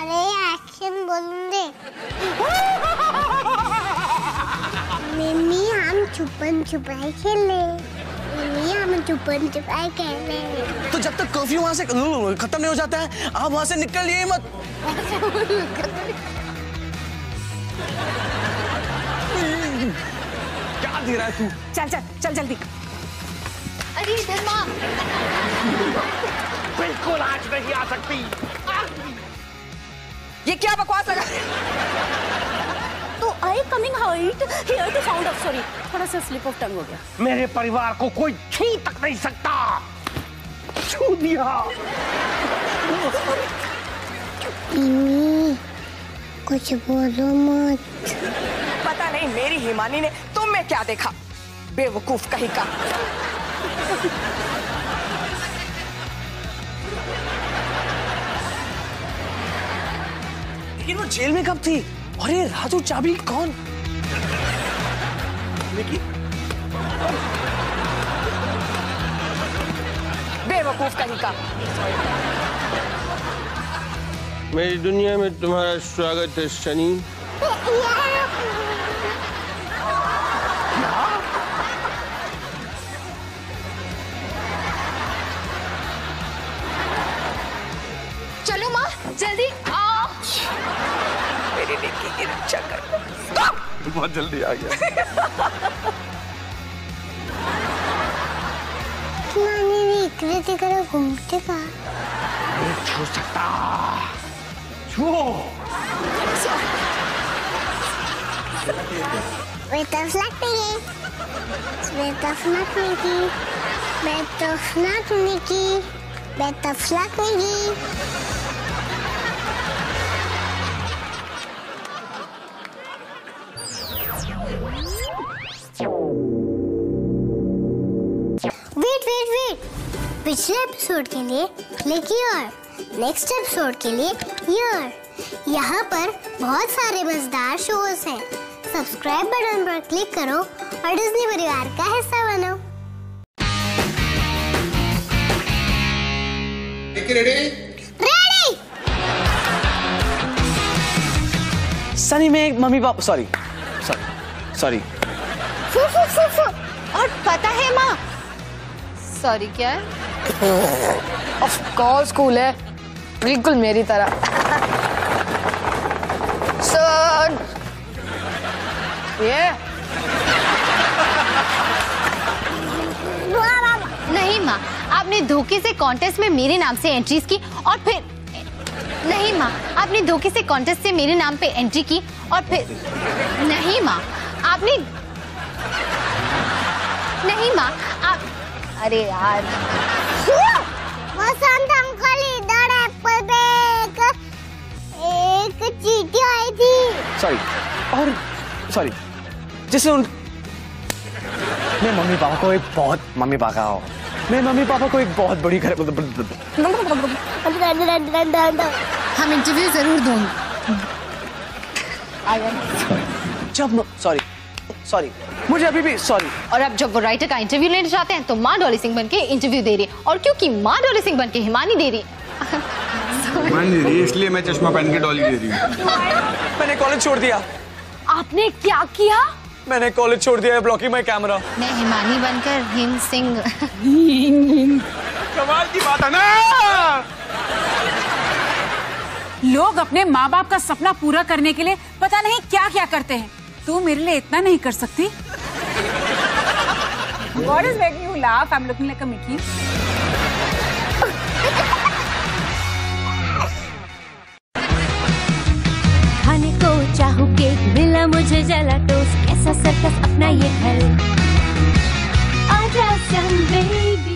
अरे एक्शन बोलने दे मम्मी हम छुपन छुपाई खेले। मम्मी हम छुपन छुपाई खेले। तो जब तक कर्फ्यू वहाँ से खत्म नहीं हो जाता है आप वहाँ से निकलिए मत। क्या दे रहा है तू? चल चल चल जल्दी। अरे इधर माँ बिल्कुल आज नहीं आ सकती। ये क्या बकवास लगा तो I coming height here to sound of sorry थोड़ा सा स्लिप ऑफ़ टंग हो गया। मेरे परिवार को कोई छू तक नहीं सकता। छू दिया। कुछ बोलो मत। पता नहीं मेरी हिमानी ने तुम में क्या देखा? बेवकूफ़ कहीं का। लेकिन वो जेल में कब थी? और ये राजू चाबी कौन? लेकिन बेवकूफ़ कहीं का मेरी दुनिया में तुम्हारा स्वागत है शनि। बहुत जल्दी आ गया इकडे तिकडे घुमते का छू सकता छू Better flat Mickey. Better flat Mickey. Better flat Mickey. Better flat Mickey. Wait पिछले एपिसोड के लिए क्लिक ईयर नेक्स्ट एपिसोड के लिए ईयर यहाँ पर बहुत सारे मज़ेदार शोज़ हैं. सब्सक्राइब बटन पर क्लिक करो और डिज्नी परिवार का हिस्सा बनो. रेडी सनी में mummy papa sorry sorry sorry फू फू फू फू। और पता है माँ? सॉरी क्या? है ऑफ़ कोर्स कूल है। बिल्कुल मेरी तरह। सर ये। नहीं, माँ। आपने धोखे से कॉन्टेस्ट में मेरे नाम से एंट्रीज की और फिर नहीं, माँ। आपने धोखे से कॉन्टेस्ट से मेरे नाम पे एंट्री की और फिर नहीं, माँ। आपने नहीं, माँ। आप अरे यार। सॉरी और सॉरी जैसे उन मैं मम्मी पापा को एक बहुत मम्मी पापा हो। मैं मम्मी पापा को एक बहुत बड़ी घर हम इंटरव्यू ज़रूर दूँगी। जब सॉरी सॉरी मुझे अभी भी सॉरी और अब जब वो राइटर का इंटरव्यू लेना चाहते हैं तो माँ डॉली सिंह बन के इंटरव्यू दे रही है। और क्योंकि माँ डॉली सिंह बन के हिमानी दे रही मान नहीं रही इसलिए मैं चश्मा पहन के डॉली दे रही हूँ। मैंने कॉलेज छोड़ दिया। आपने क्या किया? मैंने कॉलेज छोड़ दिया ब्लॉकिंग माई कैमरा मैं हिमानी बनकर हिम सिंह। कमाल की बात है ना? लोग अपने माँ बाप का सपना पूरा करने के लिए पता नहीं क्या क्या करते हैं। तू मेरे लिए इतना नहीं कर सकती। What is making you laugh? I'm looking like a Mickey. को चाहू केक मिला मुझे जला टोस्ट कैसा सर्कस अपना ये घर। आजा बेबी